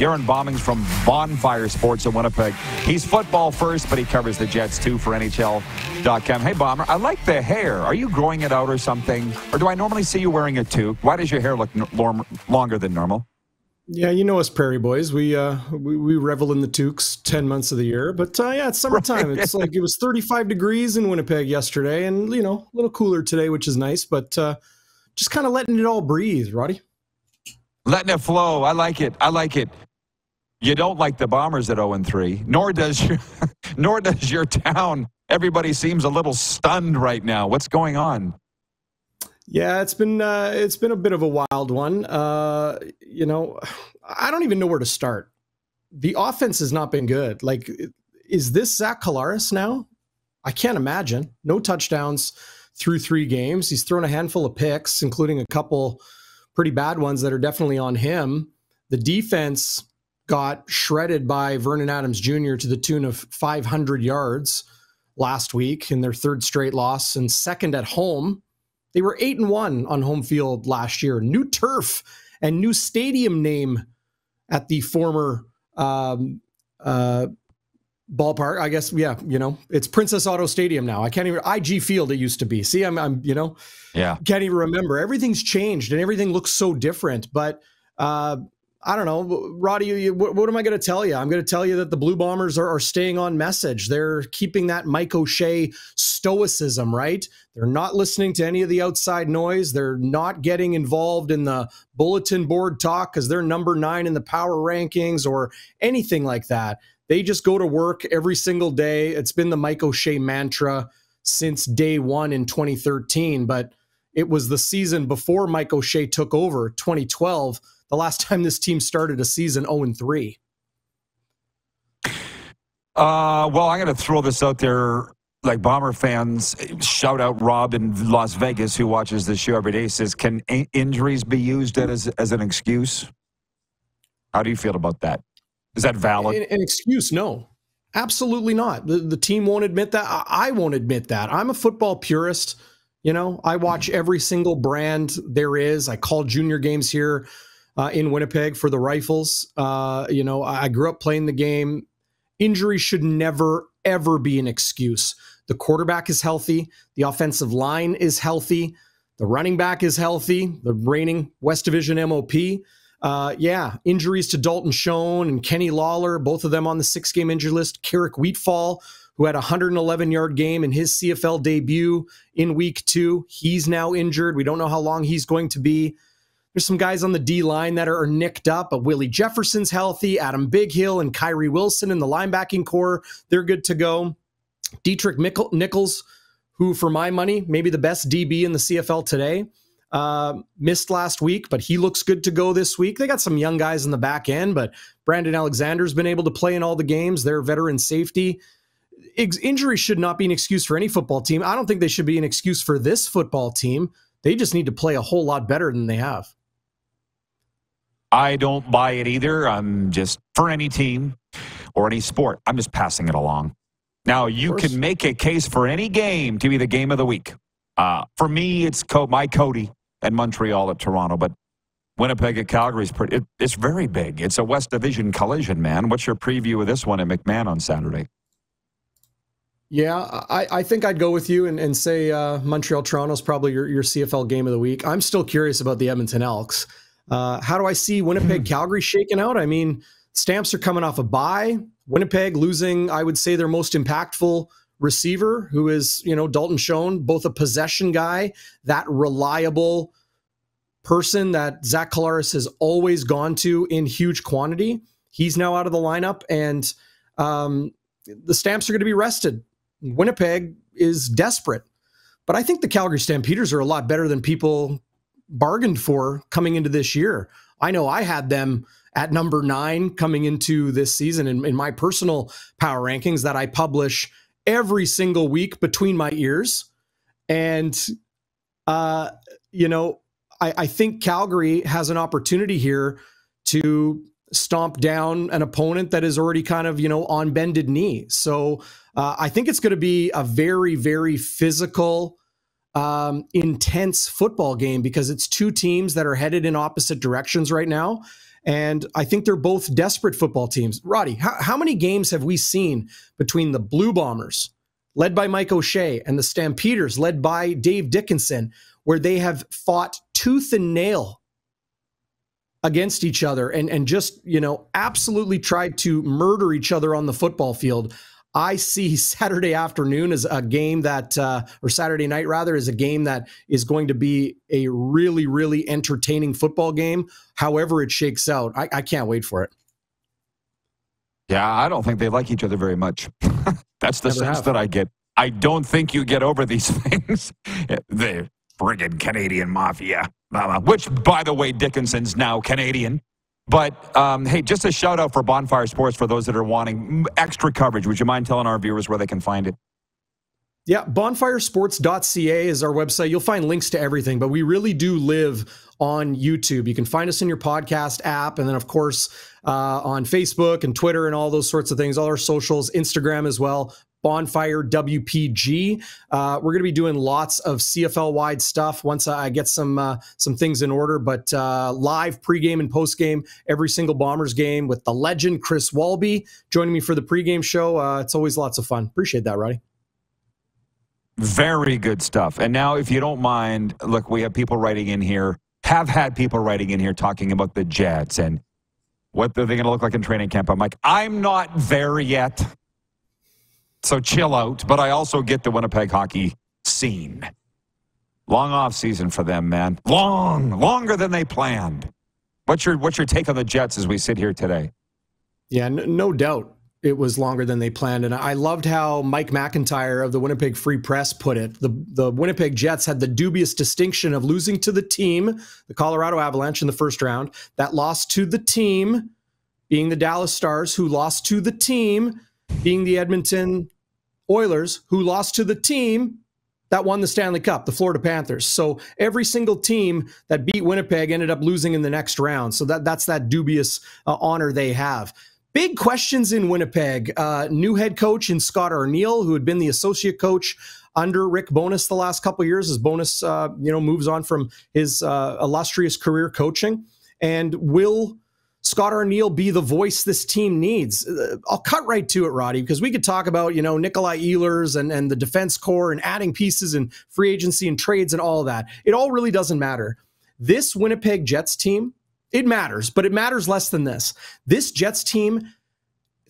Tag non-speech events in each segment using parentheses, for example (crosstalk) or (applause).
Aaron Bauming's from Bonfire Sports in Winnipeg. He's football first, but he covers the Jets too for NHL.com. Hey, Bomber, I like the hair. Are you growing it out or something? Or do I normally see you wearing a toque? Why does your hair look longer than normal? Yeah, you know us prairie boys. We uh we, we revel in the toques ten months of the year. But uh, yeah, it's (laughs) summertime. Right. It's like it was 35 degrees in Winnipeg yesterday, and you know a little cooler today, which is nice. But uh, just kind of letting it all breathe, Roddy. Letting it flow. I like it. I like it. You don't like the Bombers at 0 and 3, nor does your, (laughs) nor does your town. Everybody seems a little stunned right now. What's going on? Yeah, it's been uh, it's been a bit of a wild one. Uh, you know, (sighs) I don't even know where to start. The offense has not been good. Like, is this Zach Collaros now? I can't imagine. No touchdowns through three games. He's thrown a handful of picks, including a couple pretty bad ones that are definitely on him. The defense got shredded by Vernon Adams Jr. to the tune of 500 yards last week in their third straight loss and second at home they were eight and one on home field last year. New turf and new stadium name at the former um, uh, ballpark. I guess, yeah, you know, it's Princess Auto Stadium now. I can't even IG Field. It used to be. See, I'm, I'm, you know, yeah, can't even remember. Everything's changed and everything looks so different. But uh, I don't know, Roddy. You, what, what, am I going to tell you? I'm going to tell you that the Blue Bombers are, are, staying on message. They're keeping that Mike O'Shea stoicism, right? They're not listening to any of the outside noise. They're not getting involved in the bulletin board talk because they're number nine in the power rankings or anything like that. They just go to work every single day. It's been the Mike O'Shea mantra since day one in 2013, but it was the season before Mike O'Shea took over, 2012 the last (laughs) time this team started a season 0 and 3? Uh, well, I'm going to throw this out there. Like Bomber fans, shout out Rob in Las Vegas who watches the show every day. Says, can injuries be used as as an excuse? How do you feel about that? Is that valid? An, an excuse? No, absolutely not. The the team won't admit that. I, I won't admit that. I'm a football purist. You know, I watch every single brand there is. I call junior games here uh, in Winnipeg for the Rifles. Uh, you know, I grew up playing the game. Injury should never, ever be an excuse. The quarterback is healthy. The offensive line is healthy. The running back is healthy. The reigning West Division MOP. Uh, yeah, injuries to Dalton Schoen and Kenny Lawler, both of them on the six game injury list. Kerrick Wheatfall, who had a 111 yard game in his CFL debut in week two. He's now injured. We don't know how long he's going to be. There's some guys on the D line that are, nicked up, but Willie Jefferson's healthy. Adam Bighill and Kyrie Wilson in the linebacking core, they're good to go. Deatrick Nichols, who, for my money, maybe the best DB in the CFL today, uh, missed last week, but he looks good to go this week. They got some young guys in the back end, but Brandon Alexander's been able to play in all the games. They're veteran safety. Injury should not be an excuse for any football team. I don't think they should be an excuse for this football team. They just need to play a whole lot better than they have. I don't buy it either. I'm just for any team or any sport. I'm just passing it along. Now you can make a case for any game to be the game of the week. Uh, for me, it's Co- my Cody and Montreal at Toronto, but Winnipeg at Calgary's pretty. It, it's very big. It's a West Division collision, man. What's your preview of this one in McMahon on Saturday? Yeah, I, I think I'd go with you and, and say uh, Montreal Toronto's probably your, your CFL game of the week. I'm still curious about the Edmonton Elks. Uh, how do I see Winnipeg, hmm. Calgary shaking out? I mean, Stamps are coming off a bye. Winnipeg losing, I would say, their most impactful receiver, who is, you know, Dalton Schoen, both a possession guy, that reliable person that Zach Collaros has always gone to in huge quantity. He's now out of the lineup, and um, the Stamps are going to be rested. Winnipeg is desperate. But I think the Calgary Stampeders are a lot better than people bargained for coming into this year. I know I had them at number nine coming into this season in, in my personal power rankings that I publish every single week between my ears. And, uh, you know, I, I think Calgary has an opportunity here to stomp down an opponent that is already kind of, you know, on bended knee. So uh, I think it's going to be a very, very physical, um, intense football game because it's two teams that are headed in opposite directions right now. And I think they're both desperate football teams. Roddy, how, how many games have we seen between the Blue Bombers, led by Mike O'Shea, and the Stampeders, led by Dave Dickenson, where they have fought tooth and nail against each other and, and just, you know, absolutely tried to murder each other on the football field? I see (laughs) Saturday afternoon as a game that, uh, or Saturday night rather, is a game that is going to be a really, really entertaining football game. However, it shakes out, I, I can't wait for it. Yeah, I don't think they like each other very much. (laughs) That's the Never sense have. that I get. I don't think you get over these (laughs) things. the friggin' Canadian mafia, which, by the way, Dickenson's now Canadian. But um, hey, just a shout out for Bonfire Sports for those that are wanting extra coverage. Would you mind telling our viewers where they can find it? Yeah, bonfiresports.ca is our website. You'll find links to everything, but we really do live on YouTube. You can find us in your podcast app, and then, of course, uh, on Facebook and Twitter and all those sorts of things, all our socials, Instagram as well. Bonfire WPG. Uh, we're going to be doing lots of CFL wide stuff once I get some uh, some things in order. But uh, live pregame and postgame every single Bombers game with the legend Chris Walby joining me for the pregame show. Uh, it's always lots of fun. Appreciate that, Roddy. Very good stuff. And now, if you don't mind, look, we have people writing in here. Have had people writing in here talking about the Jets and what are they going to look like in training camp. I'm like, I'm not there yet. So chill out. But I also get the Winnipeg hockey scene. Long off season for them, man. Long, longer than they planned. What's your what's your take on the Jets as we sit here today? Yeah, no, doubt it was longer than they planned. And I loved how Mike McIntyre of the Winnipeg Free Press put it. The, the Winnipeg Jets had the dubious distinction of losing to the team, the Colorado Avalanche, in the first round, that lost to the team, being the Dallas Stars, who lost to the team, being the Edmonton Oilers, who lost to the team that won the Stanley Cup, the Florida Panthers. So every single team that beat Winnipeg ended up losing in the next round. So that that's that dubious uh, honor they have. Big questions in Winnipeg. Uh, new head coach in Scott Arniel, who had been the associate coach under Rick Bowness the last couple years, as Bowness uh, you know moves on from his uh, illustrious career coaching. And will Scott Arniel be the voice this team needs? Uh, I'll cut right to it, Roddy, because we could talk about you know Nikolai Ehlers and and the defense core and adding pieces and free agency and trades and all that. It all really doesn't matter. This Winnipeg Jets team it matters, but it matters less than this. This Jets team,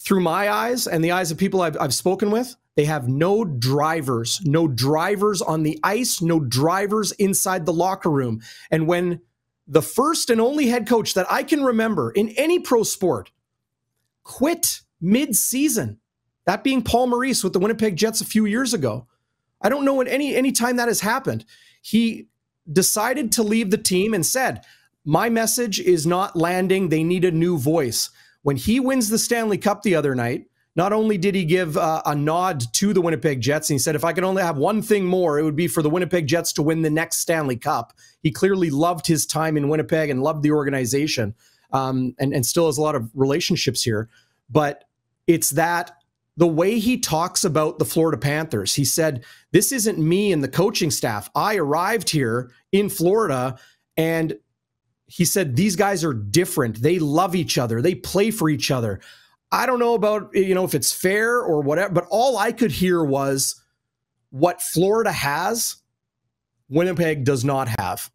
through my eyes and the eyes of people I've, I've spoken with, they have no drivers, no drivers on the ice, no drivers inside the locker room. And when the first and only head coach that I can remember in any pro sport quit mid season, that being Paul Maurice with the Winnipeg Jets a few years ago. I don't know when any any time that has happened. He decided to leave the team and said, my message is not landing. They need a new voice. When he wins the Stanley Cup the other night, not only did he give uh, a nod to the Winnipeg Jets, and he said, if I could only have one thing more, it would be for the Winnipeg Jets to win the next Stanley Cup. He clearly loved his time in Winnipeg and loved the organization um, and, and still has a lot of relationships here. But it's that the way he talks about the Florida Panthers, he said, This isn't me and the coaching staff. I arrived here in Florida and he said these guys are different. They love each other. They play for each other. I don't know about you know if it's fair or whatever, but all I could hear was what Florida has, Winnipeg does not have.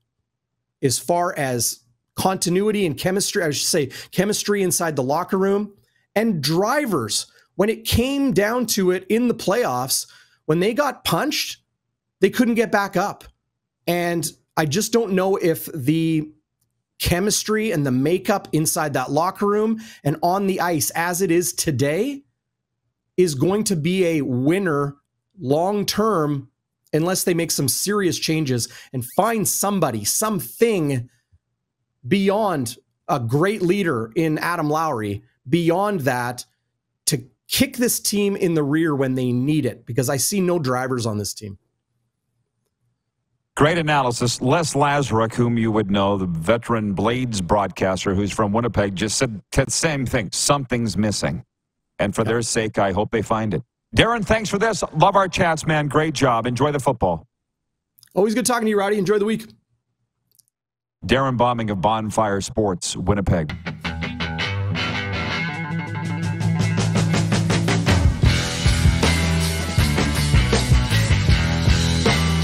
As far as continuity and chemistry, I should say chemistry inside the locker room and drivers. When it came down to it in the playoffs, when they got punched, they couldn't get back up. And I just don't know if the chemistry and the makeup inside that locker room and on the ice as it is today is going to be a winner long term unless they make some serious changes and find somebody, something beyond a great leader in Adam Lowry, beyond that, to kick this team in the rear when they need it, because I see no drivers on this team. Great analysis. Les Lazaruk, whom you would know, the veteran Blades broadcaster who's from Winnipeg, just said the same thing. Something's missing. And for their sake, I hope they find it. Darrin, thanks for this. Love our chats, man. Great job. Enjoy the football. Always good talking to you, Roddy. Enjoy the week. Darrin Bauming of Bonfire Sports, Winnipeg.